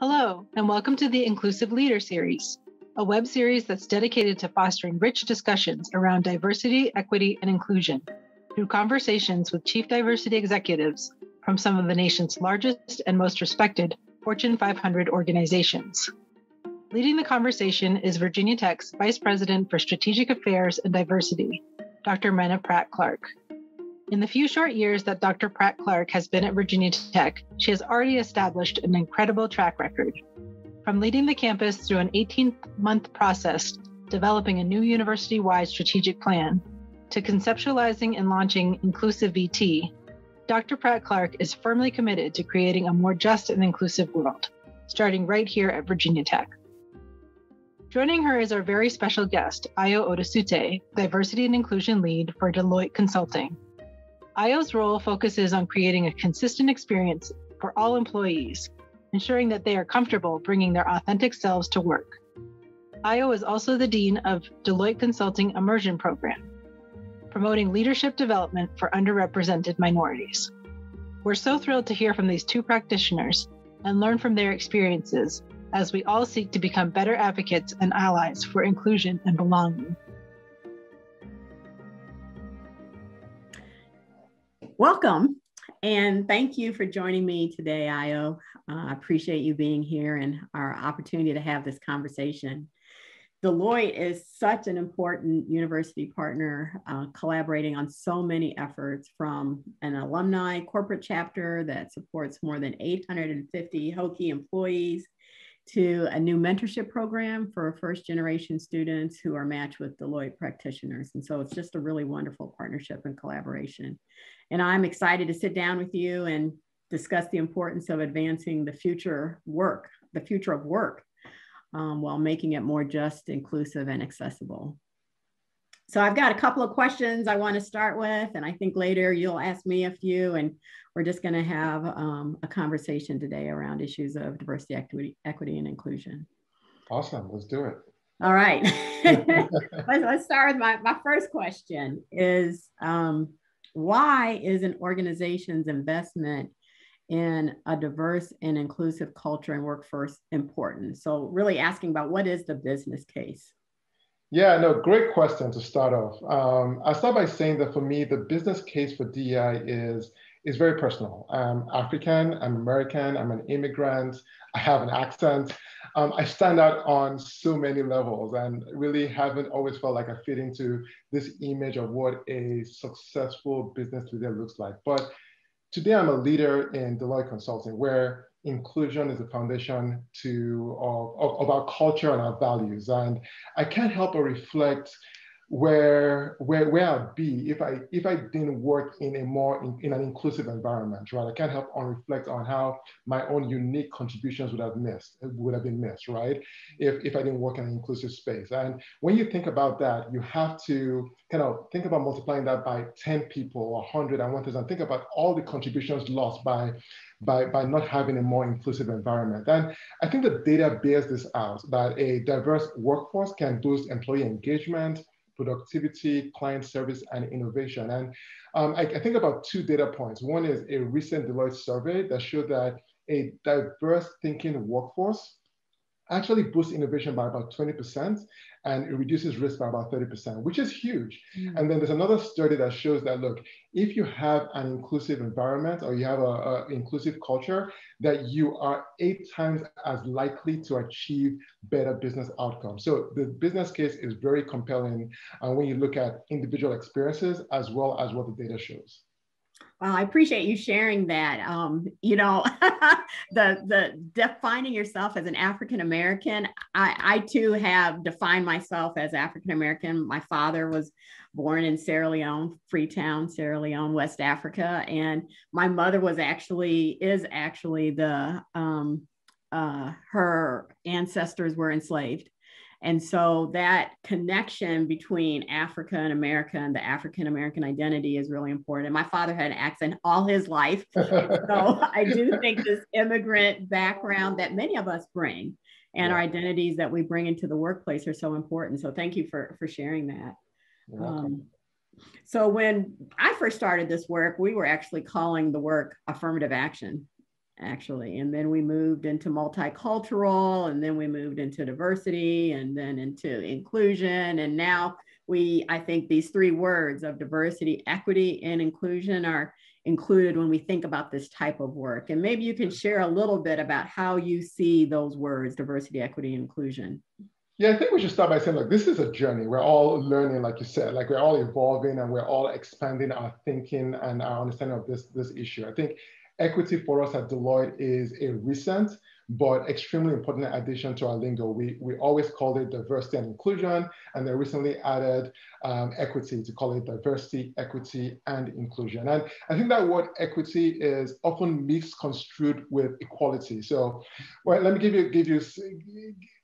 Hello, and welcome to the Inclusive Leader Series, a web series that's dedicated to fostering rich discussions around diversity, equity, and inclusion through conversations with chief diversity executives from some of the nation's largest and most respected Fortune 500 organizations. Leading the conversation is Virginia Tech's Vice President for Strategic Affairs and Diversity, Dr. Menah Pratt Clarke. In the few short years that Dr. Pratt Clarke has been at Virginia Tech, she has already established an incredible track record. From leading the campus through an 18 month process, developing a new university wide strategic plan, to conceptualizing and launching Inclusive VT, Dr. Pratt Clarke is firmly committed to creating a more just and inclusive world, starting right here at Virginia Tech. Joining her is our very special guest, Ayo Odusote, Diversity and Inclusion Lead for Deloitte Consulting, Ayo's role focuses on creating a consistent experience for all employees, ensuring that they are comfortable bringing their authentic selves to work. Ayo is also the Dean of Deloitte Consulting Immersion Program, promoting leadership development for underrepresented minorities. We're so thrilled to hear from these two practitioners and learn from their experiences as we all seek to become better advocates and allies for inclusion and belonging. Welcome and thank you for joining me today, Ayo. Uh, I appreciate you being here and our opportunity to have this conversation. Deloitte is such an important university partner, uh, collaborating on so many efforts from an alumni corporate chapter that supports more than 850 Hokie employees to a new mentorship program for first generation students who are matched with Deloitte practitioners. And so it's just a really wonderful partnership and collaboration. And I'm excited to sit down with you and discuss the importance of advancing the future work, the future of work, um, while making it more just, inclusive, and accessible. So I've got a couple of questions I want to start with, and I think later you'll ask me a few, and we're just going to have um, a conversation today around issues of diversity, equity, equity, and inclusion. Awesome, let's do it. All right, let's, let's, start with my, my first question is, um, why is an organization's investment in a diverse and inclusive culture and workforce important? So, really asking about what is the business case? Yeah, no, great question to start off. Um, I start by saying that for me, the business case for DEI is is very personal. I'm African, I'm American, I'm an immigrant, I have an accent. Um, I stand out on so many levels and really haven't always felt like I fit into this image of what a successful business leader looks like. But today I'm a leader in Deloitte Consulting where inclusion is the foundation to, of, of, of our culture and our values. And I can't help but reflect where where where I'd be if I if I didn't work in a more in, in, an inclusive environment, right? I can't help but reflect on how my own unique contributions would have missed would have been missed, right? If if I didn't work in an inclusive space. And when you think about that, you have to kind of think about multiplying that by 10 people or 100 and 1000. Think about all the contributions lost by by, by not having a more inclusive environment. And I think the data bears this out, that a diverse workforce can boost employee engagement, productivity, client service, and innovation. And um, I, I, think about two data points. One is a recent Deloitte survey that showed that a diverse thinking workforce actually boosts innovation by about 20% and it reduces risk by about 30%, which is huge. Mm. And then there's another study that shows that, look, if you have an inclusive environment or you have an inclusive culture, that you are eight times as likely to achieve better business outcomes. So the business case is very compelling uh, when you look at individual experiences as well as what the data shows. Well, I appreciate you sharing that. Um, you know, the the defining yourself as an African American. I, I too have defined myself as African American. My father was born in Sierra Leone, Freetown, Sierra Leone, West Africa, and my mother was actually is actually the um, uh, her ancestors were enslaved and so that connection between Africa and America and the African American identity is really important. And my father had an accent all his life. so I do think this immigrant background that many of us bring and yeah. our identities that we bring into the workplace are so important. So thank you for, for sharing that. Um, so when I first started this work, we were actually calling the work affirmative action actually. And then we moved into multicultural, and then we moved into diversity, and then into inclusion. And now we, I think these three words of diversity, equity, and inclusion are included when we think about this type of work. And maybe you can share a little bit about how you see those words, diversity, equity, inclusion. Yeah, I think we should start by saying, look, this is a journey. We're all learning, like you said, like we're all evolving and we're all expanding our thinking and our understanding of this, this issue. I think equity for us at Deloitte is a recent but extremely important addition to our lingo. We, we always called it diversity and inclusion, and they recently added um, equity to call it diversity, equity, and inclusion. And I think that word equity is often misconstrued with equality. So well, let me give you, give you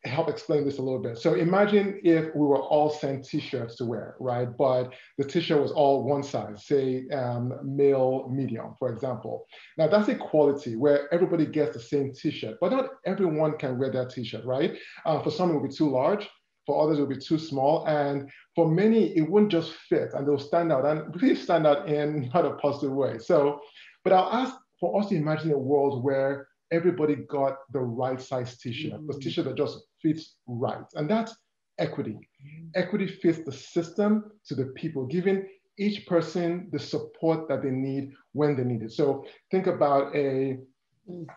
help explain this a little bit. So imagine if we were all sent t-shirts to wear, right? But the t-shirt was all one size, say um, male medium, for example. Now that's equality where everybody gets the same t-shirt, but not everyone can wear that t-shirt, right? Uh, for some it will be too large, for others it will be too small, and for many it wouldn't just fit and they'll stand out and really stand out in not a positive way. So, but I'll ask for us to imagine a world where everybody got the right size t-shirt, mm-hmm. the mm. t-shirt that just fits right. And that's equity. Mm-hmm. Equity fits the system to the people, giving each person the support that they need when they need it. So think about a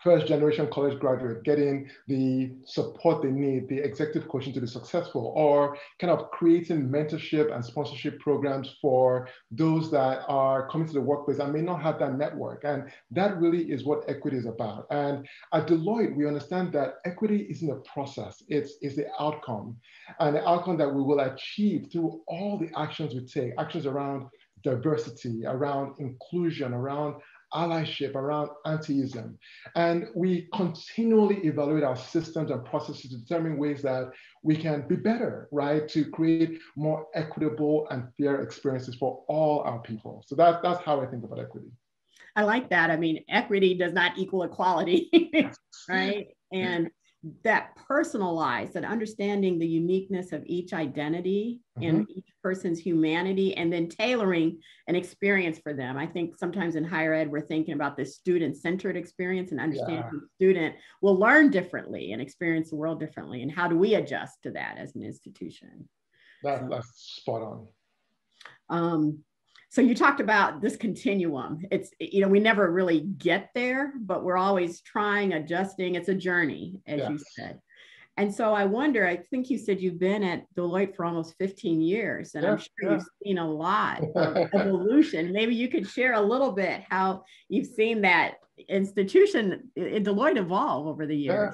first generation college graduate getting the support they need, the executive coaching to be successful, or kind of creating mentorship and sponsorship programs for those that are coming to the workplace and may not have that network. And that really is what equity is about. And at Deloitte, we understand that equity isn't a process, it's, it's the outcome. And the outcome that we will achieve through all the actions we take, actions around diversity, around inclusion, around allyship, around antiism. And we continually evaluate our systems and processes to determine ways that we can be better, right? To create more equitable and fair experiences for all our people. So that, that's how I think about equity. I like that. I mean, equity does not equal equality, right? And that personalized that understanding the uniqueness of each identity mm-hmm. and each person's humanity and then tailoring an experience for them i think sometimes in higher ed we're thinking about this student-centered experience and understanding yeah. the student will learn differently and experience the world differently and how do we adjust to that as an institution that, so, that's spot on um, so you talked about this continuum. It's you know we never really get there but we're always trying adjusting. It's a journey as yes. you said. And so i wonder i think you said you've been at deloitte for almost 15 years and i'm sure yeah. you've seen a lot of evolution. Maybe you could share a little bit how you've seen that institution in deloitte evolve over the years. yeah,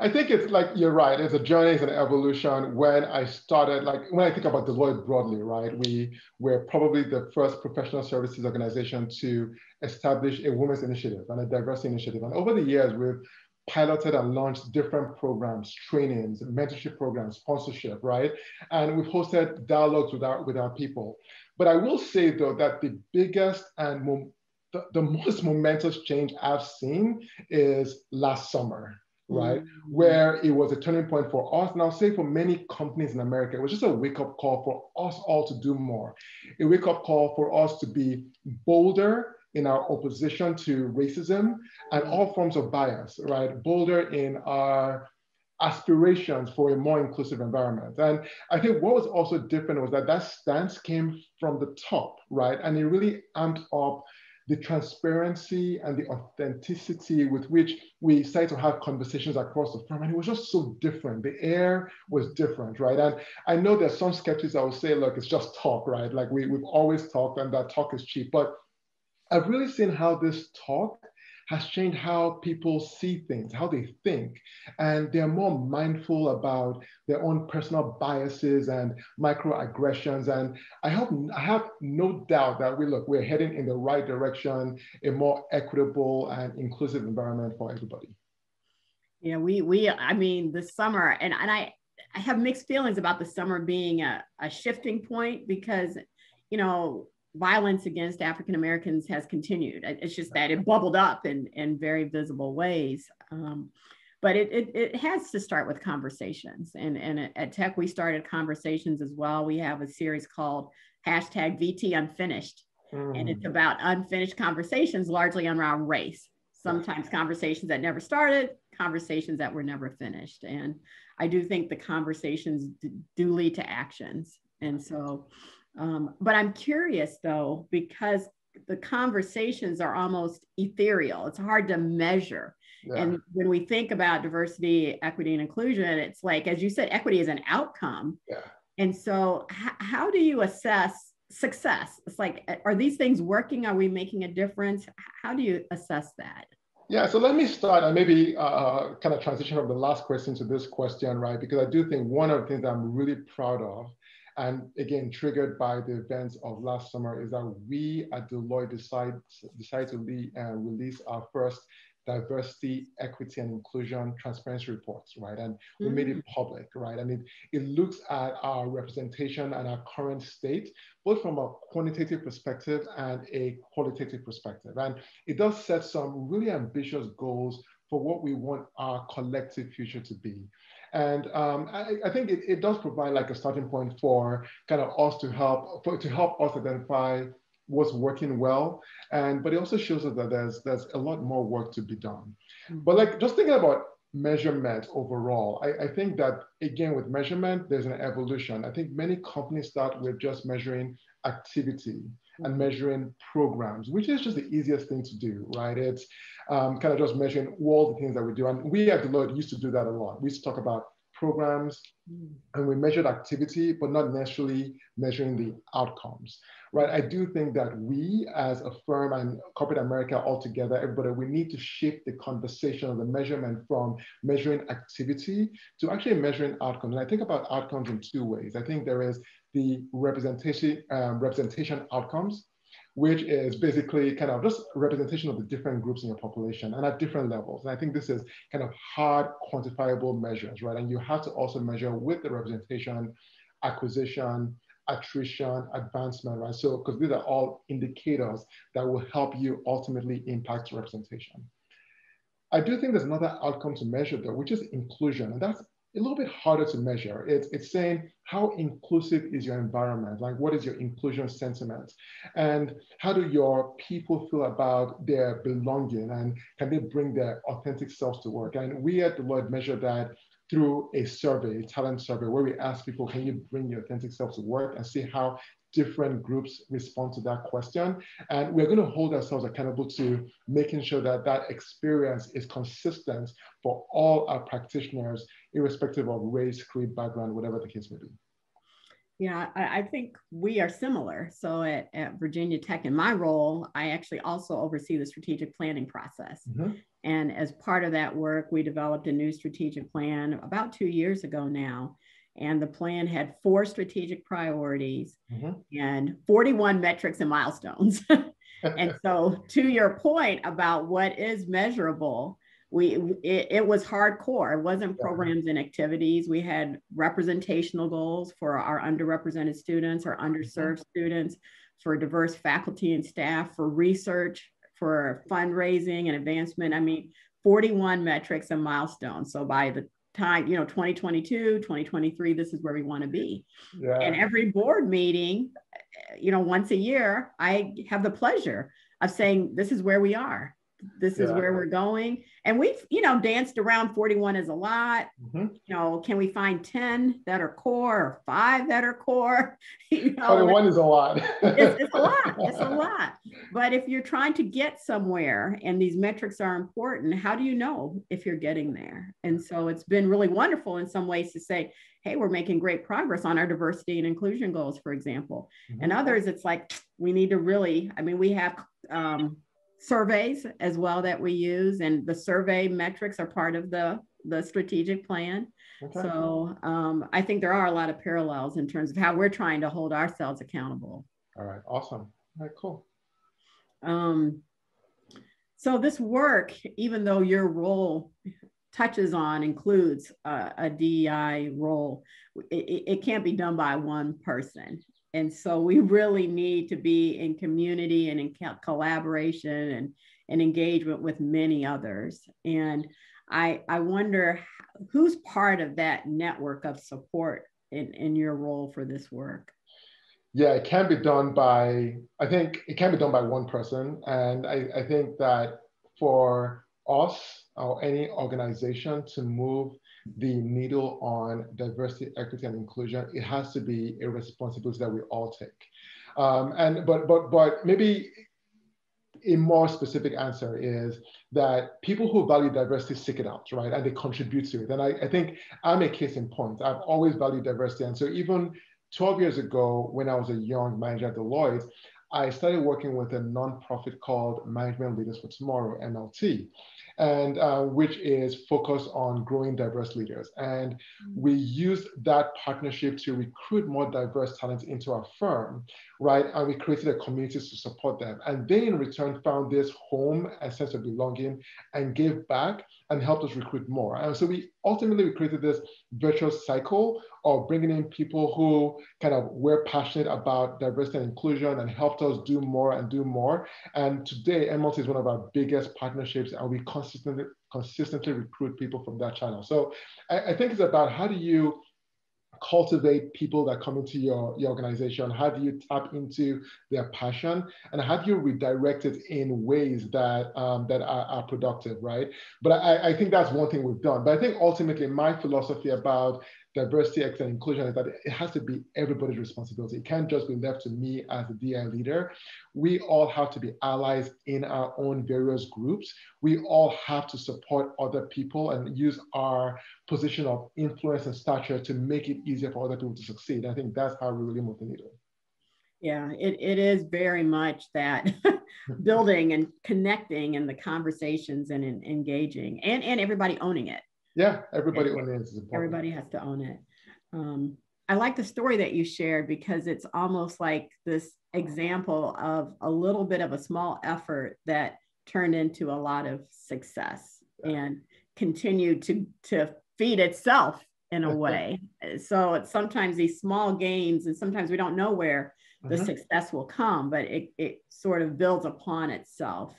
I think it's like you're right. It's a journey, it's an evolution. When I started, like when I think about Deloitte broadly, right, we were probably the first professional services organization to establish a women's initiative and a diversity initiative. And over the years, we've piloted and launched different programs, trainings, mentorship programs, sponsorship, right? And we've hosted dialogues with our with our people. But I will say though that the biggest and the, the most momentous change I've seen is last summer right? Mm-hmm. Where it was a turning point for us. Now, say for many companies in America, it was just a wake up call for us all to do more, a wake up call for us to be bolder in our opposition to racism and mm-hmm. all forms of bias, right? Bolder in our aspirations for a more inclusive environment. And I think what was also different was that that stance came from the top, right? And it really amped up the transparency and the authenticity with which we started to have conversations across the firm. And it was just so different. The air was different, right? And I know there's some skeptics that will say, look, it's just talk, right? Like we, we've always talked and that talk is cheap. But I've really seen how this talk has changed how people see things, how they think. And they're more mindful about their own personal biases and microaggressions. And I have, I have no doubt that we look, we're heading in the right direction, a more equitable and inclusive environment for everybody. Yeah, we we I mean the summer and, and I I have mixed feelings about the summer being a, a shifting point because you know violence against African Americans has continued. It's just that it bubbled up in, in very visible ways. Um, but it, it, it, has to start with conversations. And, and at Tech, we started conversations as well. We have a series called hashtag VT Unfinished. Mm. And it's mm. about unfinished conversations largely around race. sometimes conversations that never started, conversations that were never finished. And I do think the conversations do lead to actions. And so, um, but I'm curious though, because the conversations are almost ethereal, it's hard to measure. Yeah. And when we think about diversity, equity, and inclusion, it's like, as you said, equity is an outcome. Yeah. And so, h- how do you assess success? It's like, are these things working? Are we making a difference? How do you assess that? Yeah, so let me start and maybe uh, kind of transition from the last question to this question, right? Because I do think one of the things I'm really proud of, and again, triggered by the events of last summer, is that we at Deloitte decide, decided to lead, uh, release our first diversity, equity, and inclusion transparency reports, right? And we mm-hmm. made it mm. public, right? And it, it looks at our representation and our current state, both from a quantitative perspective and a qualitative perspective. And it does set some really ambitious goals for what we want our collective future to be. And um, I, I, think it, it does provide like a starting point for kind of us to help for, to help us identify what's working well. And but it also shows us that there's there's a lot more work to be done. Mm-hmm. But like just thinking about measurement overall, I, I think that again with measurement, there's an evolution. I think many companies start with just measuring activity and mm-hmm. measuring programs, which is just the easiest thing to do, right? It's um, kind of just measuring all the things that we do. And we at Deloitte used to do that a lot. We used to talk about programs and we measured activity, but not necessarily measuring the outcomes right? I do think that we as a firm and corporate America altogether, everybody, we need to shift the conversation of the measurement from measuring activity to actually measuring outcomes. And I think about outcomes in two ways. I think there is the representation, um, representation outcomes, which is basically kind of just representation of the different groups in your population and at different levels. And I think this is kind of hard quantifiable measures, right? And you have to also measure with the representation, acquisition, attrition, advancement, right? So, because these are all indicators that will help you ultimately impact representation. I do think there's another outcome to measure though, which is inclusion. And that's a little bit harder to measure. It's, it's saying how inclusive is your environment? Like what is your inclusion sentiment? And how do your people feel about their belonging and can they bring their authentic selves to work? And we at Deloitte measure that through a survey, a talent survey, where we ask people, can you bring your authentic self to work and see how different groups respond to that question. And we're going to hold ourselves accountable to making sure that that experience is consistent for all our practitioners, irrespective of race, creed, background, whatever the case may be. Yeah, I, I, think we are similar. So at, at Virginia Tech, in my role, I actually also oversee the strategic planning process. Mm-hmm. And as part of that work, we developed a new strategic plan about two years ago now. And the plan had four strategic priorities mm-hmm. and 41 metrics and milestones. and so, to your point about what is measurable, we it, it, was hardcore it wasn't programs and activities we had representational goals for our underrepresented students our underserved mm-hmm. students for diverse faculty and staff for research for fundraising and advancement i mean 41 metrics and milestones so by the time you know 2022 2023 this is where we want to be yeah. and every board meeting you know once a year i have the pleasure of saying this is where we are this is where we're going. And we've you know danced around 41 is a lot. Mm-hmm. you know can we find 10 that are core or five that are core? You know 41 is a lot. it's, it's a lot it's a lot. But if you're trying to get somewhere and these metrics are important how do you know if you're getting there? And so it's been really wonderful in some ways to say hey we're making great progress on our diversity and inclusion goals for example. Mm-hmm. and others it's like we need to really i mean we have um, surveys as well that we use and the survey metrics are part of the the strategic plan. Okay. so um, i think there are a lot of parallels in terms of how we're trying to hold ourselves accountable. All right awesome. All right cool. Um, so this work even though your role touches on includes a, a dei role it, it can't be done by one person and so we really need to be in community and in collaboration and, and engagement with many others. And I, I wonder who's part of that network of support in, in your role for this work? Yeah, it can be done by, I think it can be done by one person. And I, I think that for us or any organization to move the needle on diversity, equity, and inclusion, it has to be a responsibility that we all take. Um, and but but but maybe a more specific answer is that people who value diversity seek it out, right? And they contribute to it. And I, I think I'm a case in point. I've always valued diversity. And so even 12 years ago, when I was a young manager at Deloitte, I started working with a nonprofit called Management Leaders for Tomorrow, MLT and uh, which is focused on growing diverse leaders. And mm. we use that partnership to recruit more diverse talent into our firm, right? And we created a community to support them. And they in return found this home and sense of belonging and gave back and helped us recruit more. And so we ultimately we created this virtuous cycle of bringing in people who kind of were passionate about diversity and inclusion and helped us do more and do more. And today, MLT is one of our biggest partnerships, and we consistently consistently recruit people from that channel. So I, I think it's about how do you cultivate people that come into your, your organization? How do you tap into their passion? And how do you redirect it in ways that, um, that are, are, productive, right? But I, I think that's one thing we've done. But I think ultimately my philosophy about diversity, equity, and inclusion is that it has to be everybody's responsibility. It can't just be left to me as a DI leader. We all have to be allies in our own various groups. We all have to support other people and use our position of influence and stature to make it easier for other people to succeed. I think that's how we really move the needle. Yeah, it, it is very much that building and connecting and the conversations and, and engaging and, and everybody owning it yeah, everybody owns it. Is everybody has to own it. Um, I like the story that you shared because it's almost like this example of a little bit of a small effort that turned into a lot of success yeah. and continued to to feed itself in a way. so it's sometimes these small gains, and sometimes we don't know where the uh-huh. success will come, but it, it sort of builds upon itself.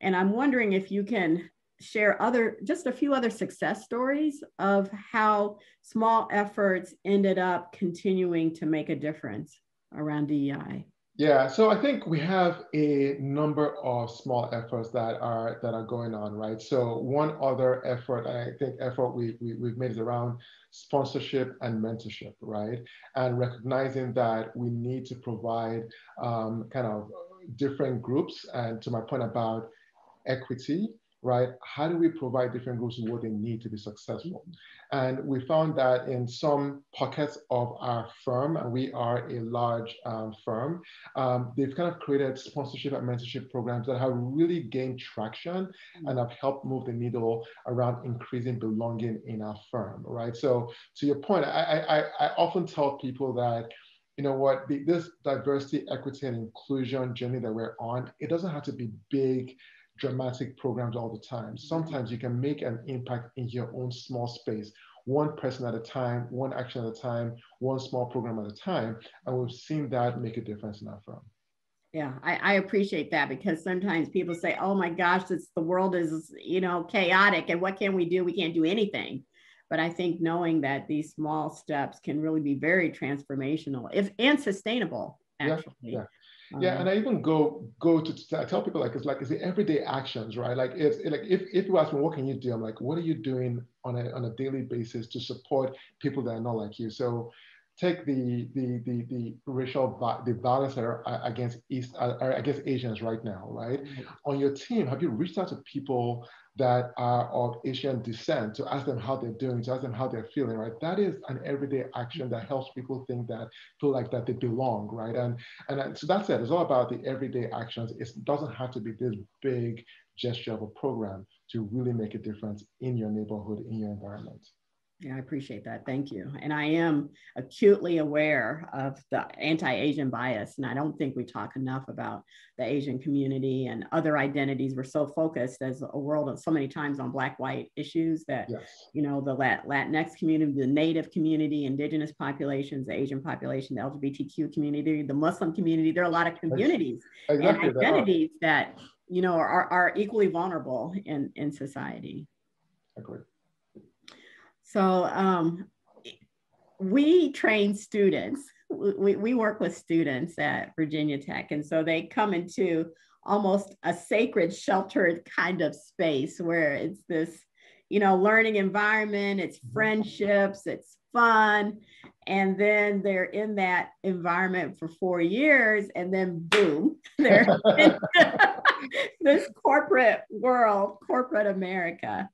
And I'm wondering if you can share other just a few other success stories of how small efforts ended up continuing to make a difference around DEI. Yeah, so I think we have a number of small efforts that are that are going on, right? So one other effort, I think effort we, we we've made is around sponsorship and mentorship, right? And recognizing that we need to provide um, kind of different groups, and to my point about equity, right? How do we provide different groups with what they need to be successful? And we found that in some pockets of our firm, and we are a large um, firm, um, they've kind of created sponsorship and mentorship programs that have really gained traction and have helped move the needle around increasing belonging in our firm, right? So to your point, I, I, I often tell people that you know what, the, this diversity, equity, and inclusion journey that we're on, it doesn't have to be big dramatic programs all the time. Sometimes you can make an impact in your own small space, one person at a time, one action at a time, one small program at a time. And we've seen that make a difference in our firm. Yeah, I, I appreciate that because sometimes people say, oh my gosh, it's, the world is, you know, chaotic and what can we do? We can't do anything. But I think knowing that these small steps can really be very transformational if, and sustainable, actually. Yeah, yeah. Yeah, uh-huh. and I even go go to I tell people like it's like it's the everyday actions, right? Like it's it, like if if you ask me what can you do, I'm like, what are you doing on a on a daily basis to support people that are not like you? So take the the the, the racial the violence that are against East uh, against Asians right now, right? Mm-hmm. On your team, have you reached out to people that are of Asian descent to ask them how they're doing, to ask them how they're feeling, right? That is an everyday action that helps people think that feel like that they belong, right? And and so that's it. It's all about the everyday actions. It doesn't have to be this big gesture of a program to really make a difference in your neighborhood, in your environment. Yeah, I appreciate that. Thank you. And I am acutely aware of the anti Asian bias. And I don't think we talk enough about the Asian community and other identities. We're so focused as a world of so many times on Black white issues that, yes. you know, the Lat- Latinx community, the Native community, Indigenous populations, the Asian population, the LGBTQ community, the Muslim community. There are a lot of communities exactly and identities that, you know, are, are equally vulnerable in, in society. Agree. So um, we train students. We, we work with students at Virginia Tech. And so they come into almost a sacred, sheltered kind of space where it's this, you know, learning environment, it's mm-hmm. friendships, it's fun. And then they're in that environment for four years, and then boom, they're in this corporate world, corporate America.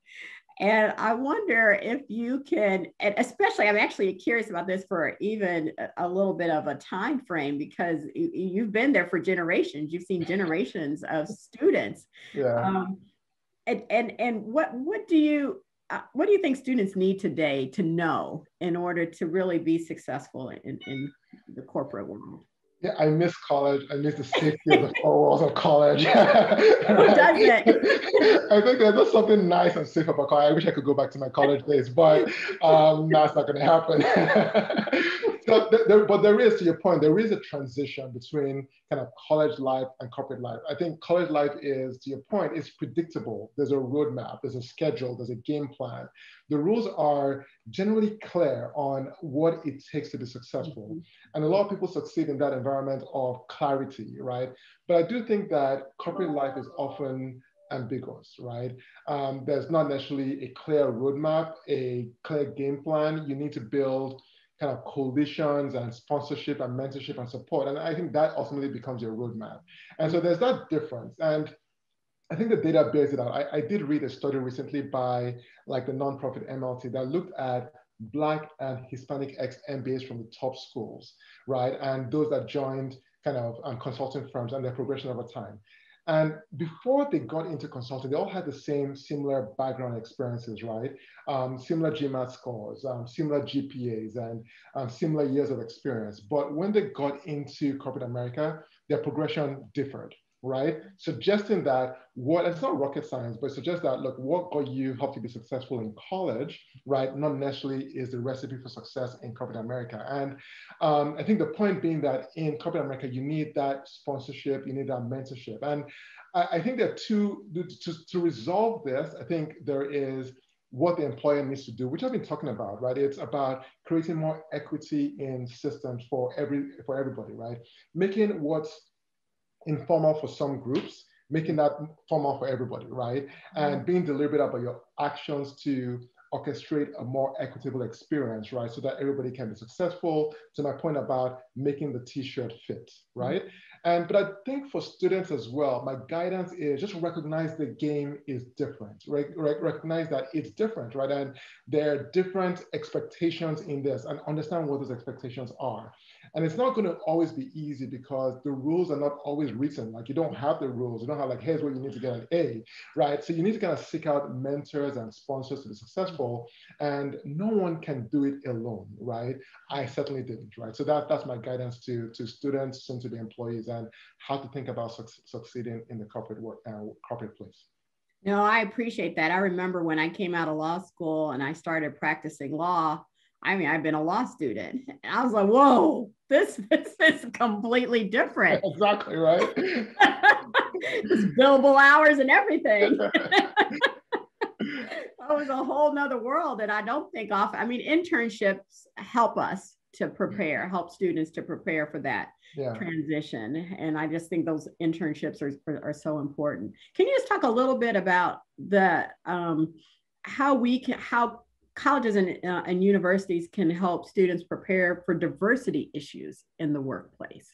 And I wonder if you can, and especially, I'm actually curious about this for even a little bit of a time frame because you've been there for generations. You've seen generations of students. Yeah. Um, and and and what what do you uh, what do you think students need today to know in order to really be successful in, in the corporate world? Yeah, I miss college. I miss the safety of the four walls of college. Who doesn't? I think there's just something nice and safe about college. I wish I could go back to my college days, but um, that's not going to happen. so there, but there is, to your point, there is a transition between kind of college life and corporate life. I think college life is, to your point, is predictable. There's a roadmap, there's a schedule, there's a game plan. The rules are generally clear on what it takes to be successful. Mm-hmm. And a lot of people succeed in that environment of clarity, right? But I do think that corporate life is often ambiguous, right? Um, there's not necessarily a clear roadmap, a clear game plan. You need to build kind of coalitions and sponsorship and mentorship and support. And I think that ultimately becomes your roadmap. And so there's that difference. And I think the data bears it out. I, I did read a study recently by like the nonprofit MLT that looked at Black and Hispanic ex MBAs from the top schools, right? And those that joined kind of um, consulting firms and their progression over time. And before they got into consulting, they all had the same similar background experiences, right? Um, similar GMAT scores, um, similar GPAs, and um, similar years of experience. But when they got into corporate America, their progression differed, right? Suggesting that what, it's not rocket science, but suggests that, look, what got you helped you be successful in college, right? Not necessarily is the recipe for success in corporate America. And um, I think the point being that in corporate America, you need that sponsorship, you need that mentorship. And I, I think that to, to resolve this, I think there is what the employer needs to do, which I've been talking about, right? It's about creating more equity in systems for every for everybody, right? Making what's informal for some groups, making that formal for everybody, right? And mm-hmm. being deliberate about your actions to orchestrate a more equitable experience, right? So that everybody can be successful. To my point about making the t-shirt fit, right? And but I think for students as well, my guidance is just recognize the game is different, right? Recognize that it's different, right? And there are different expectations in this, and understand what those expectations are. And it's not going to always be easy because the rules are not always written. Like you don't have the rules. You don't have like, here's what you need to get an A, right? So you need to kind of seek out mentors and sponsors to be successful. And no one can do it alone, right? I certainly didn't, right? So that, that's my guidance to, to students, soon to be employees, and how to think about su succeeding in the corporate work, uh, corporate place. No, I appreciate that. I remember when I came out of law school and I started practicing law, I mean, I've been a law student. And I was like, whoa, this, this is completely different. Exactly, right? it's billable hours and everything. it was a whole nother world that I don't think off. I mean, internships help us to prepare, help students to prepare for that yeah. transition. And I just think those internships are, are, so important. Can you just talk a little bit about the um, how we can how colleges and, uh, and universities can help students prepare for diversity issues in the workplace?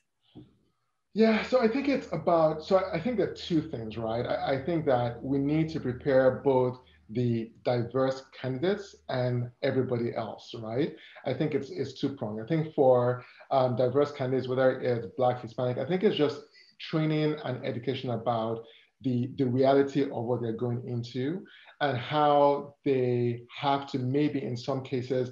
Yeah, so I think it's about, so I think there are two things, right? I, I think that we need to prepare both the diverse candidates and everybody else, right? I think it's, it's two pronged. I think for um, diverse candidates, whether it's Black, Hispanic, I think it's just training and education about the, the reality of what they're going into and how they have to maybe in some cases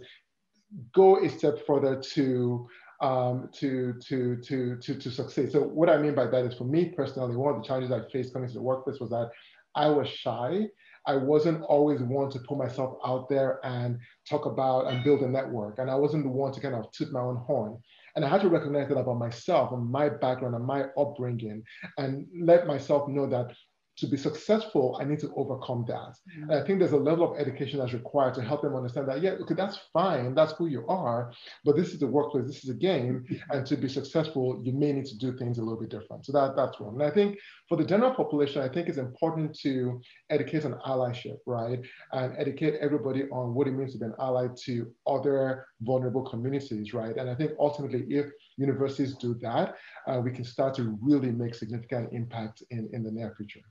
go a step further to um, to, to, to, to, to succeed. So what I mean by that is for me personally, one of the challenges I faced coming to the workplace was that I was shy. I wasn't always one to put myself out there and talk about and build a network. And I wasn't the one to kind of toot my own horn. And I had to recognize that about myself and my background and my upbringing and let myself know that to be successful, I need to overcome that. Mm-hmm. And I think there's a level of education that's required to help them understand that, yeah, okay, that's fine, that's who you are, but this is the workplace, this is a game, mm-hmm. and to be successful, you may need to do things a little bit different. So that, that's one. And I think for the general population, I think it's important to educate on allyship, right? And educate everybody on what it means to be an ally to other vulnerable communities, right? And I think ultimately, if universities do that, uh, we can start to really make significant impact in, in the near future.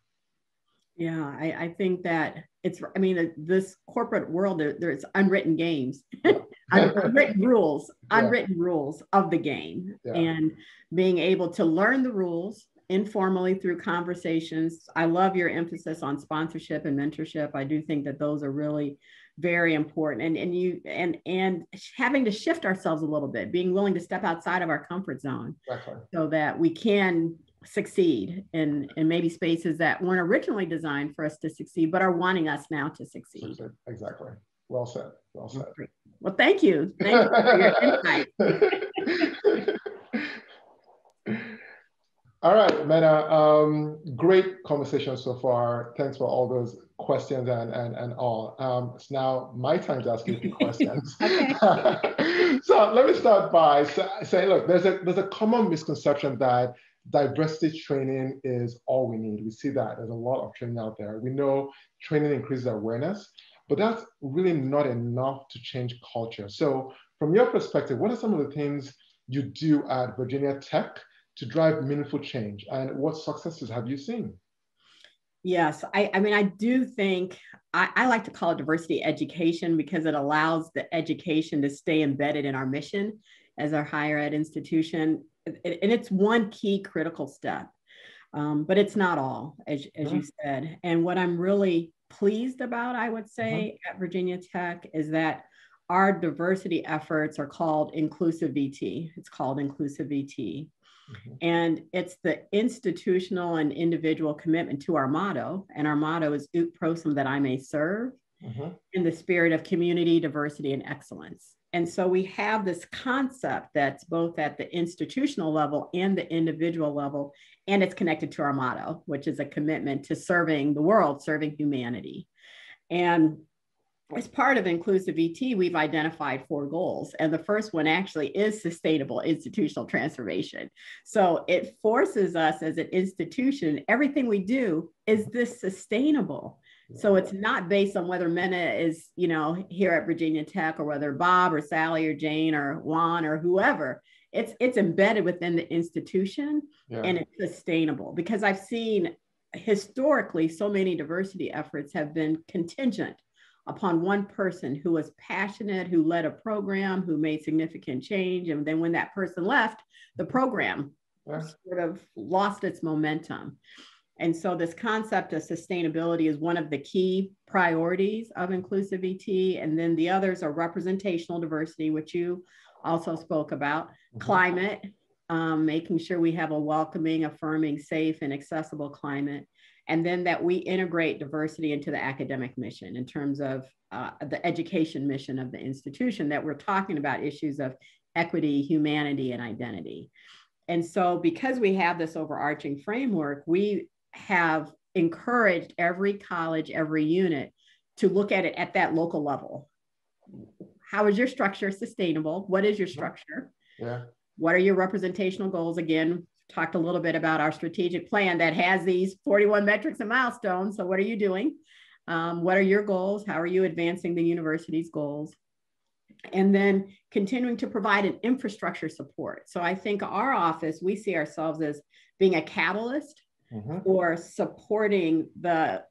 Yeah, I, I think that it's, I mean, this corporate world, there, there's unwritten games, unwritten rules, unwritten yeah. rules of the game. Yeah. And being able to learn the rules informally through conversations. I love your emphasis on sponsorship and mentorship. I do think that those are really very important and and you and and having to shift ourselves a little bit being willing to step outside of our comfort zone exactly. so that we can succeed in in maybe spaces that weren't originally designed for us to succeed but are wanting us now to succeed. Exactly. Well said. Well said. Well thank you. Thank you for your insight. All right Menah um, great conversation so far. Thanks for all those questions and and, and all. Um, it's now my time to ask you a few questions. So let me start by saying look there's a there's a common misconception that diversity training is all we need. We see that there's a lot of training out there. We know training increases awareness, but that's really not enough to change culture. So, from your perspective, what are some of the things you do at Virginia Tech to drive meaningful change, and what successes have you seen? Yes, I, I mean, I do think I, I, like to call it diversity education because it allows the education to stay embedded in our mission as our higher ed institution and it's one key critical step um, but it's not all as, as you said. And what i'm really pleased about i would say mm-hmm. at virginia tech is that our diversity efforts are called inclusive vt it's called inclusive vt mm-hmm. and it's the institutional and individual commitment to our motto. And our motto is ut prosim that i may serve. Mm-hmm. in the spirit of community diversity and excellence and so we have this concept that's both at the institutional level and the individual level, and it's connected to our motto, which is a commitment to serving the world, serving humanity. And as part of inclusive VT, we've identified four goals. And the first one actually is sustainable institutional transformation. So it forces us as an institution, everything we do, is this sustainable? So it's not based on whether Menah is, you know, here at Virginia Tech or whether Bob or Sally or Jane or Juan or whoever. It's it's embedded within the institution yeah. and it's sustainable because I've seen historically so many diversity efforts have been contingent upon one person who was passionate, who led a program, who made significant change. And then when that person left, the program yeah. sort of lost its momentum. And so this concept of sustainability is one of the key priorities of inclusive VT. And then the others are representational diversity, which you also spoke about, mm-hmm. climate, um, making sure we have a welcoming, affirming, safe, and accessible climate. And then that we integrate diversity into the academic mission in terms of uh, the education mission of the institution, that we're talking about issues of equity, humanity, and identity. And so, because we have this overarching framework, we have encouraged every college, every unit to look at it at that local level. How is your structure sustainable? What is your structure? Yeah. What are your representational goals? Again, talked a little bit about our strategic plan that has these 41 metrics and milestones. So, what are you doing? Um, what are your goals? How are you advancing the university's goals? And then continuing to provide an infrastructure support. So, I think our office, we see ourselves as being a catalyst mm-hmm. or supporting the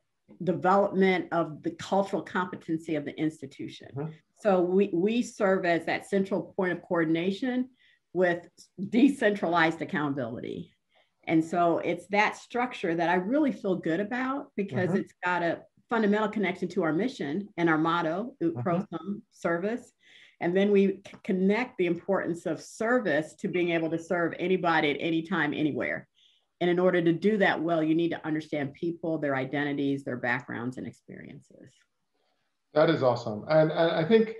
development of the cultural competency of the institution. Mm-hmm. So we, we serve as that central point of coordination with decentralized accountability. And so it's that structure that I really feel good about because mm-hmm. it's got a fundamental connection to our mission and our motto, ut mm-hmm. prosim, service. And then we connect the importance of service to being able to serve anybody at any time, anywhere. And in order to do that well, you need to understand people, their identities, their backgrounds, and experiences. That is awesome. And, and I think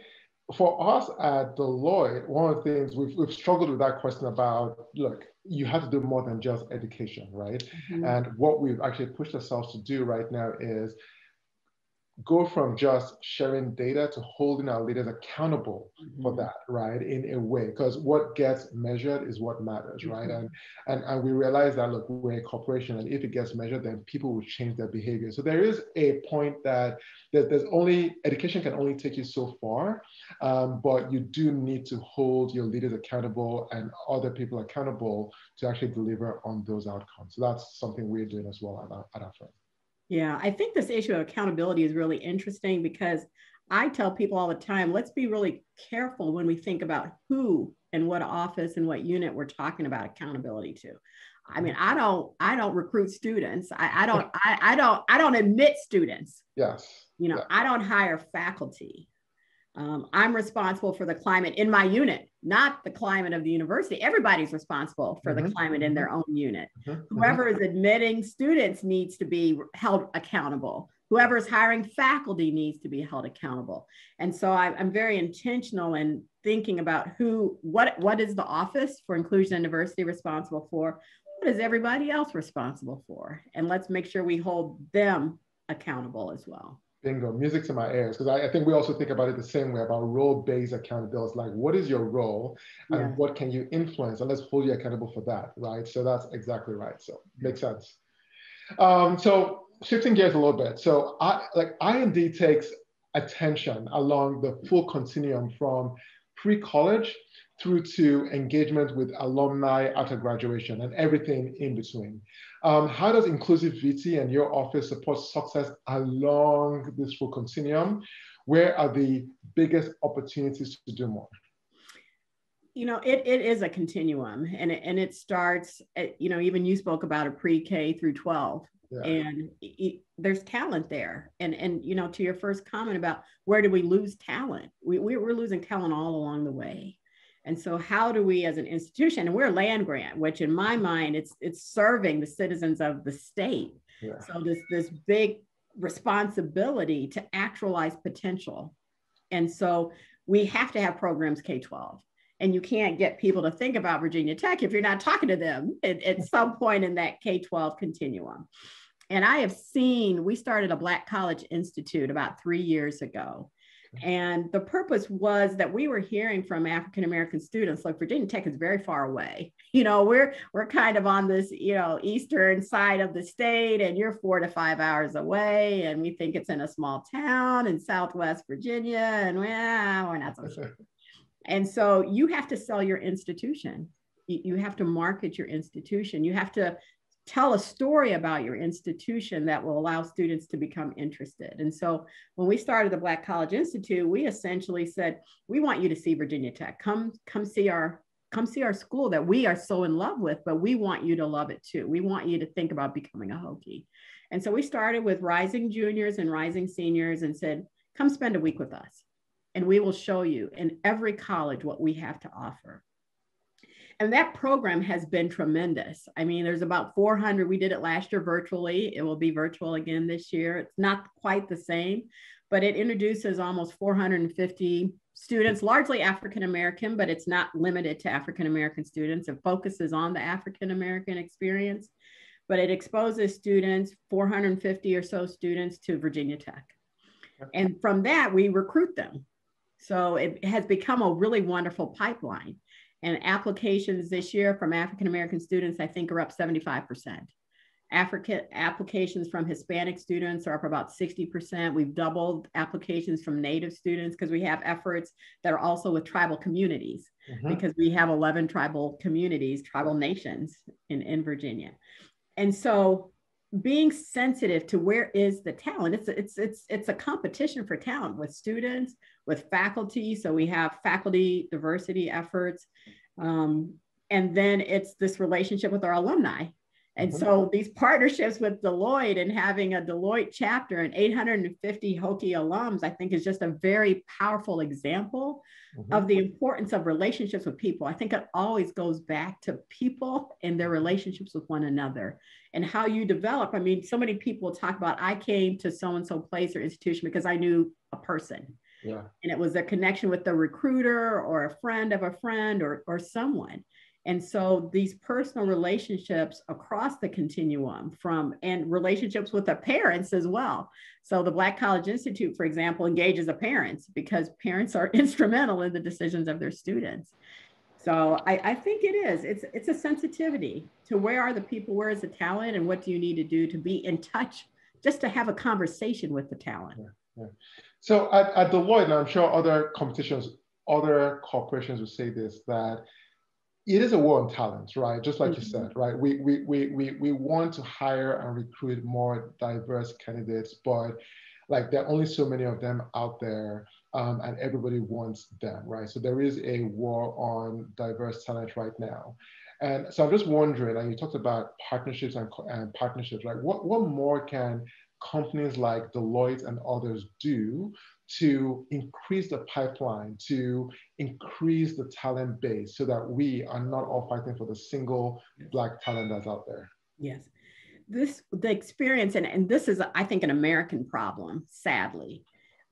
for us at Deloitte, one of the things we've, we've struggled with that question about look, you have to do more than just education, right? Mm-hmm. And what we've actually pushed ourselves to do right now is go from just sharing data to holding our leaders accountable mm-hmm. for that, right? In a way, because what gets measured is what matters, mm-hmm. right? And, and and we realize that look, we're a corporation, and if it gets measured, then people will change their behavior. So there is a point that, that there's only education can only take you so far, um, but you do need to hold your leaders accountable and other people accountable to actually deliver on those outcomes. So that's something we're doing as well at our, at our firm. Yeah, I think this issue of accountability is really interesting because I tell people all the time let's be really careful when we think about who and what office and what unit we're talking about accountability to. I mean, I don't, I don't recruit students. I, I don't, I, I don't, I don't admit students. Yes. You know, yeah. I don't hire faculty. Um, I'm responsible for the climate in my unit, not the climate of the university. Everybody's responsible for mm-hmm. the climate in their own unit. Mm-hmm. Whoever is admitting students needs to be held accountable. Whoever is hiring faculty needs to be held accountable. And so I, I'm very intentional in thinking about who, what, what is the office for inclusion and diversity responsible for? What is everybody else responsible for? And let's make sure we hold them accountable as well bingo, music to my ears. Because I, I, think we also think about it the same way about role-based accountability. Like, what is your role and yeah. what can you influence? And let's hold you accountable for that, right? So that's exactly right. So makes sense. Um, so shifting gears a little bit. So I like I&D takes attention along the full continuum from pre-college through to engagement with alumni after graduation and everything in between. Um, how does Inclusive VT and your office support success along this full continuum? Where are the biggest opportunities to do more? You know, it, it is a continuum and it, and it starts, at, you know, even you spoke about a pre-K through 12 yeah. and it, there's talent there. And, and, you know, to your first comment about where do we lose talent? We, we're losing talent all along the way. And so how do we as an institution, and we're a land grant, which in my mind, it's it's serving the citizens of the state. Yeah. So this this big responsibility to actualize potential. And so we have to have programs K-12. And you can't get people to think about Virginia Tech if you're not talking to them at, at some point in that K-12 continuum. And I have seen, we started a Black College Institute about three years ago. And the purpose was that we were hearing from African American students, like Virginia Tech is very far away. You know, we're we're kind of on this, you know, eastern side of the state, and you're four to five hours away, and we think it's in a small town in Southwest Virginia, and well, we're not so sure. and so you have to sell your institution. You have to market your institution. You have to tell a story about your institution that will allow students to become interested. And so when we started the Black College Institute, we essentially said, we want you to see Virginia Tech. Come, come see our come see our school that we are so in love with, but we want you to love it too. We want you to think about becoming a Hokie. And so we started with rising juniors and rising seniors and said, come spend a week with us. And we will show you in every college what we have to offer. And that program has been tremendous. I mean, there's about 400. We did it last year virtually. It will be virtual again this year. It's not quite the same, but it introduces almost 450 students, largely African American, but it's not limited to African American students. It focuses on the African American experience, but it exposes students, 450 or so students, to Virginia Tech. And from that, we recruit them. So it has become a really wonderful pipeline. And applications this year from African American students, I think, are up 75%. African applications from Hispanic students are up about 60%. We've doubled applications from Native students because we have efforts that are also with tribal communities mm-hmm. because we have 11 tribal communities, tribal nations in, in Virginia. And so being sensitive to where is the talent it's it's it's it's a competition for talent with students with faculty so we have faculty diversity efforts um, and then it's this relationship with our alumni and mm-hmm. so these partnerships with Deloitte and having a Deloitte chapter and 850 Hokie alums, I think is just a very powerful example mm-hmm. of the importance of relationships with people. I think it always goes back to people and their relationships with one another and how you develop. I mean, so many people talk about I came to so and so place or institution because I knew a person. Yeah. And it was a connection with the recruiter or a friend of a friend or, or someone. And so these personal relationships across the continuum from and relationships with the parents as well. So the Black College Institute, for example, engages the parents because parents are instrumental in the decisions of their students. So I, I think it is. It's it's a sensitivity to where are the people, where is the talent, and what do you need to do to be in touch, just to have a conversation with the talent. Yeah, yeah. So at, at Deloitte, and I'm sure other competitions, other corporations will say this, that it is a war on talent, right? Just like mm-hmm. you said, right? We, we, we, we, we want to hire and recruit more diverse candidates, but like there are only so many of them out there um, and everybody wants them, right? So there is a war on diverse talent right now. And so I'm just wondering, and you talked about partnerships and, and partnerships, right? What, what more can companies like Deloitte and others do to increase the pipeline, to increase the talent base so that we are not all fighting for the single Black talent that's out there. Yes. This, the experience, and, and this is, I think, an American problem, sadly,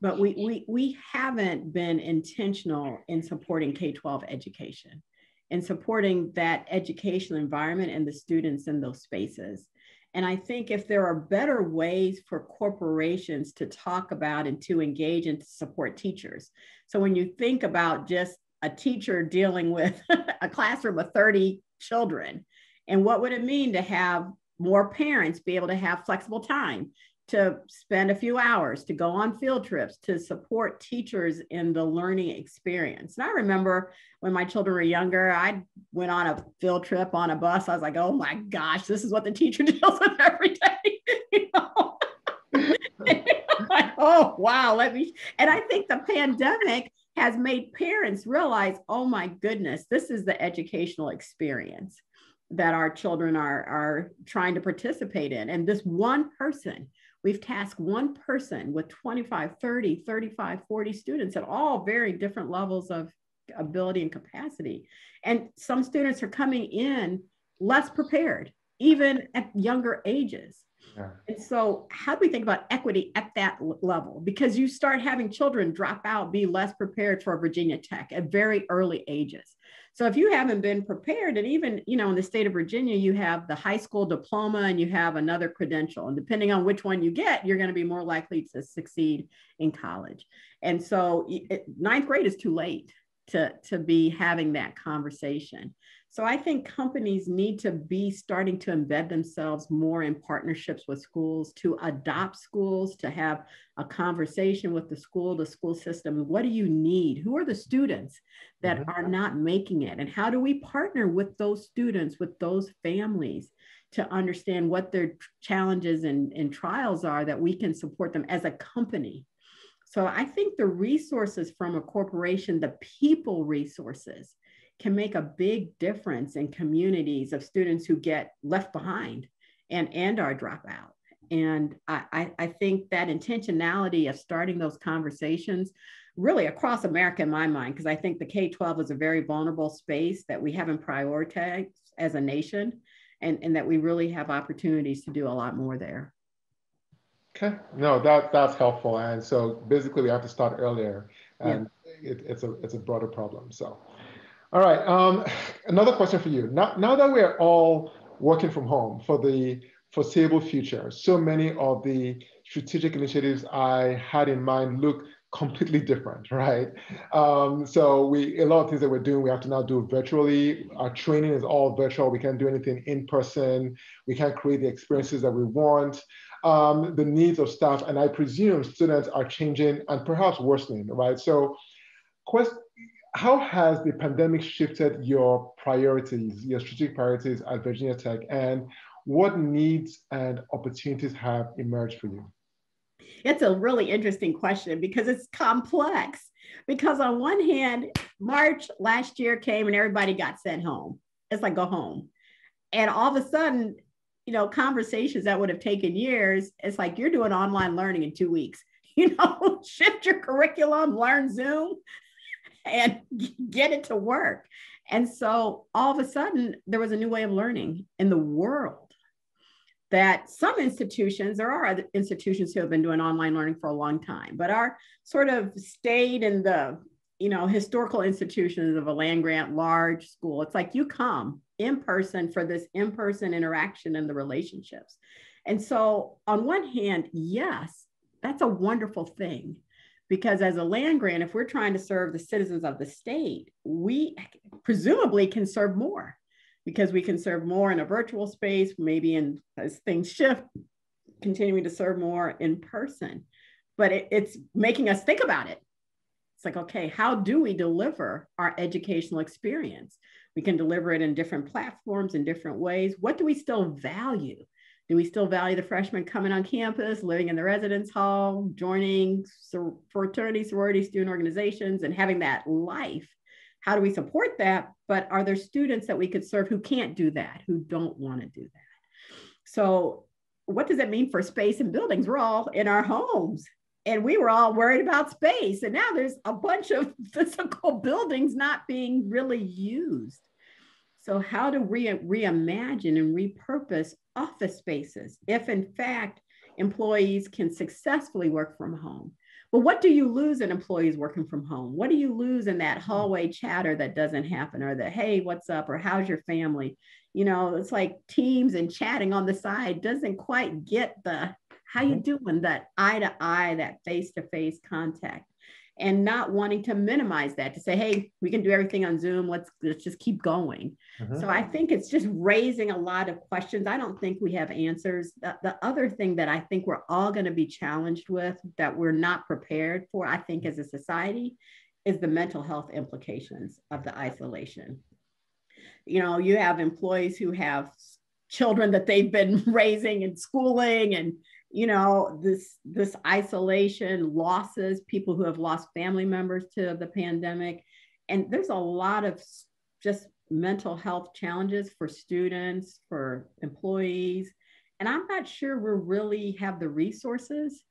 but we, we, we haven't been intentional in supporting K 12 education and supporting that educational environment and the students in those spaces. And I think if there are better ways for corporations to talk about and to engage and to support teachers. So when you think about just a teacher dealing with a classroom of 30 children, and what would it mean to have more parents be able to have flexible time to spend a few hours to go on field trips to support teachers in the learning experience. And I remember when my children were younger, I went on a field trip on a bus. I was like, oh my gosh, this is what the teacher deals with every day. you know? oh wow, let me. And I think the pandemic has made parents realize, oh my goodness, this is the educational experience that our children are, are trying to participate in. And this one person We've tasked one person with 25, 30, 35, 40 students at all very different levels of ability and capacity. And some students are coming in less prepared, even at younger ages. Yeah. And so, how do we think about equity at that level? Because you start having children drop out, be less prepared for Virginia Tech at very early ages. So if you haven't been prepared, and even you know in the state of Virginia, you have the high school diploma and you have another credential, and depending on which one you get, you're going to be more likely to succeed in college. And so ninth grade is too late to to be having that conversation. So I think companies need to be starting to embed themselves more in partnerships with schools, to adopt schools, to have a conversation with the school, the school system. What do you need? Who are the students that mm-hmm. are not making it? And how do we partner with those students, with those families? to understand what their challenges and, and trials are that we can support them as a company. So I think the resources from a corporation, the people resources, can make a big difference in communities of students who get left behind and, and are dropout. And I, I think that intentionality of starting those conversations really across America in my mind, because I think the K 12 is a very vulnerable space that we haven't prioritized as a nation, and, and that we really have opportunities to do a lot more there. Okay, no, that that's helpful. And so basically, we have to start earlier, and yeah. it, it's a it's a broader problem. So, all right. Um, another question for you. Now, now that we're all working from home for the foreseeable future, so many of the strategic initiatives I had in mind look completely different, right? Um, so we a lot of things that we're doing, we have to now do virtually. Our training is all virtual. We can't do anything in person. We can't create the experiences that we want. Um, the needs of staff, and I presume students are changing and perhaps worsening, right? So, quest how has the pandemic shifted your priorities, your strategic priorities at Virginia Tech, and what needs and opportunities have emerged for you? It's a really interesting question because it's complex. Because on one hand, March last year came and everybody got sent home. It's like go home. And all of a sudden, you know, conversations that would have taken years, it's like you're doing online learning in two weeks. You know, shift your curriculum, learn Zoom, and get it to work. And so all of a sudden, there was a new way of learning in the world. that some institutions, there are other institutions who have been doing online learning for a long time, but are sort of stayed in the you know historical institutions of a land grant large school. It's like you come in person for this in person interaction and the relationships. And so, on one hand, yes, that's a wonderful thing because as a land grant, if we're trying to serve the citizens of the state, we presumably can serve more because we can serve more in a virtual space, maybe in as things shift, continuing to serve more in person. But it, it's making us think about it. It's like, okay, how do we deliver our educational experience? We can deliver it in different platforms in different ways. What do we still value? Do we still value the freshmen coming on campus, living in the residence hall, joining fraternity, sorority, student organizations, and having that life? How do we support that? But are there students that we could serve who can't do that, who don't want to do that? So, what does that mean for space and buildings? We're all in our homes and we were all worried about space. And now there's a bunch of physical buildings not being really used. So, how to we reimagine and repurpose office spaces if, in fact, employees can successfully work from home? But what do you lose in employees working from home? What do you lose in that hallway chatter that doesn't happen, or the hey, what's up, or how's your family? You know, it's like teams and chatting on the side doesn't quite get the how you mm-hmm. doing that eye to eye, that face to face contact and not wanting to minimize that to say hey we can do everything on zoom let's let's just keep going mm-hmm. so i think it's just raising a lot of questions. I don't think we have answers. The, the other thing that i think we're all going to be challenged with that we're not prepared for i think as a society is the mental health implications of the isolation. You know you have employees who have children that they've been raising and schooling and you know this this isolation losses people who have lost family members to the pandemic. And there's a lot of just mental health challenges for students for employees and i'm not sure we really have the resources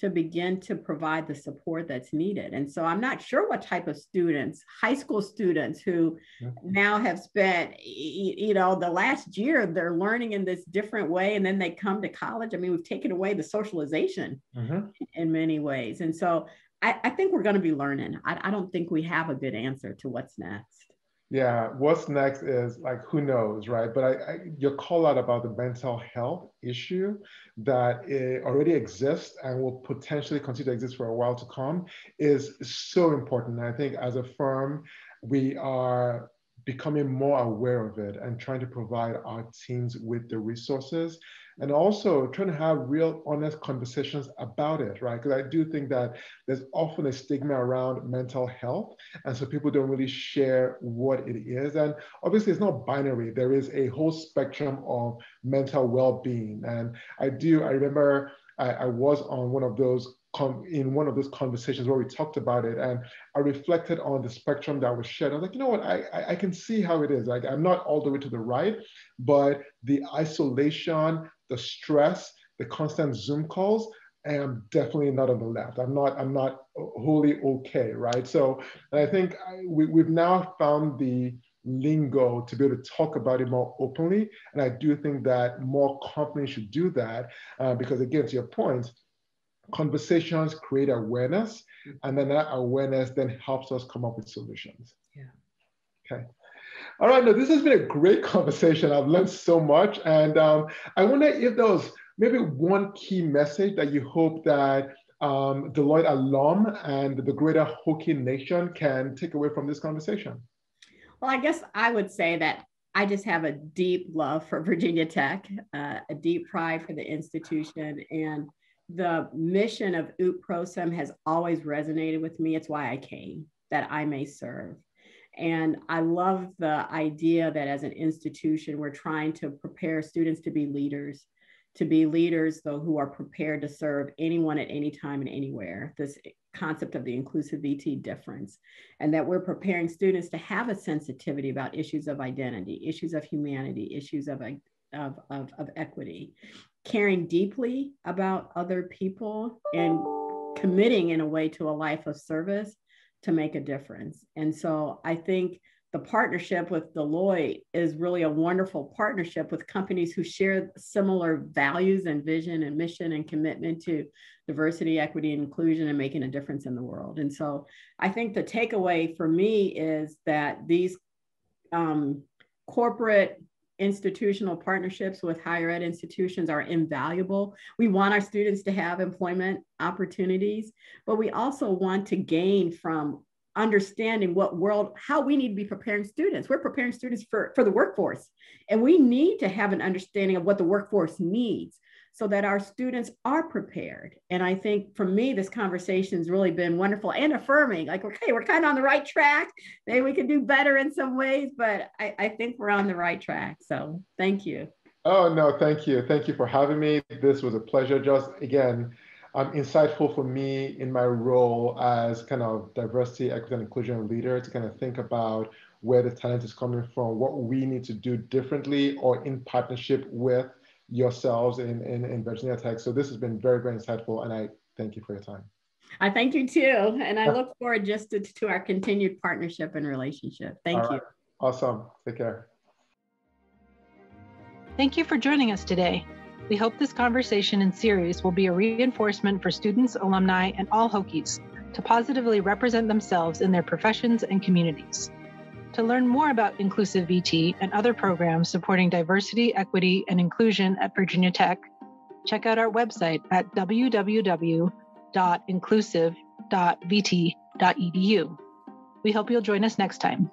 to begin to provide the support that's needed. And so I'm not sure what type of students, high school students who yeah. now have spent, you know, the last year they're learning in this different way and then they come to college. I mean, we've taken away the socialization mm-hmm. in many ways. And so I, I think we're going to be learning. I, I don't think we have a good answer to what's next. Yeah, what's next is like who knows, right? But I, I, your call out about the mental health issue that already exists and will potentially continue to exist for a while to come is so important. I think as a firm, we are becoming more aware of it and trying to provide our teams with the resources and also trying to have real honest conversations about it, right? Because I do think that there's often a stigma around mental health. And so people don't really share what it is. And obviously, it's not binary, there is a whole spectrum of mental well being. And I do, I remember I, I was on one of those in one of those conversations where we talked about it and I reflected on the spectrum that was shared. I was like, you know what, I, I, I can see how it is. Like I'm not all the way to the right, but the isolation, the stress, the constant Zoom calls, I am definitely not on the left. I'm not, I'm not wholly okay, right? So and I think we, we've now found the lingo to be able to talk about it more openly. And I do think that more companies should do that uh, because again, to your point, conversations create awareness and then that awareness then helps us come up with solutions. Yeah. Okay. All right, now this has been a great conversation. I've learned so much. And um, I wonder if there was maybe one key message that you hope that um, Deloitte alum and the greater Hokie Nation can take away from this conversation. Well, I guess I would say that I just have a deep love for Virginia Tech, uh, a deep pride for the institution, and the mission of Ut Prosim has always resonated with me. It's why I came, that I may serve. And I love the idea that as an institution, we're trying to prepare students to be leaders, to be leaders, though, who are prepared to serve anyone at any time and anywhere. This concept of the inclusive VT difference, and that we're preparing students to have a sensitivity about issues of identity, issues of humanity, issues of, of, of, of equity, caring deeply about other people, and committing in a way to a life of service to make a difference. And so I think the partnership with Deloitte is really a wonderful partnership with companies who share similar values and vision and mission and commitment to diversity, equity, and inclusion and making a difference in the world. And so I think the takeaway for me is that these um, corporate institutional partnerships with higher ed institutions are invaluable. We want our students to have employment opportunities, but we also want to gain from understanding what world how we need to be preparing students we're preparing students for for the workforce and we need to have an understanding of what the workforce needs so that our students are prepared. And i think for me this conversation has really been wonderful and affirming like okay we're kind of on the right track. Maybe we can do better in some ways but i, I think we're on the right track. So thank you. Oh no thank you. Thank you for having me. This was a pleasure. Just again um, insightful for me in my role as kind of diversity, equity, and inclusion leader to kind of think about where the talent is coming from, what we need to do differently or in partnership with yourselves in, in, in Virginia Tech. So this has been very, very insightful, and I thank you for your time. I thank you too. And I look forward just to, to our continued partnership and relationship. Thank All you. Right. Awesome. Take care. Thank you for joining us today. We hope this conversation and series will be a reinforcement for students, alumni, and all Hokies to positively represent themselves in their professions and communities. To learn more about Inclusive VT and other programs supporting diversity, equity, and inclusion at Virginia Tech, check out our website at www.inclusive.vt.edu. We hope you'll join us next time.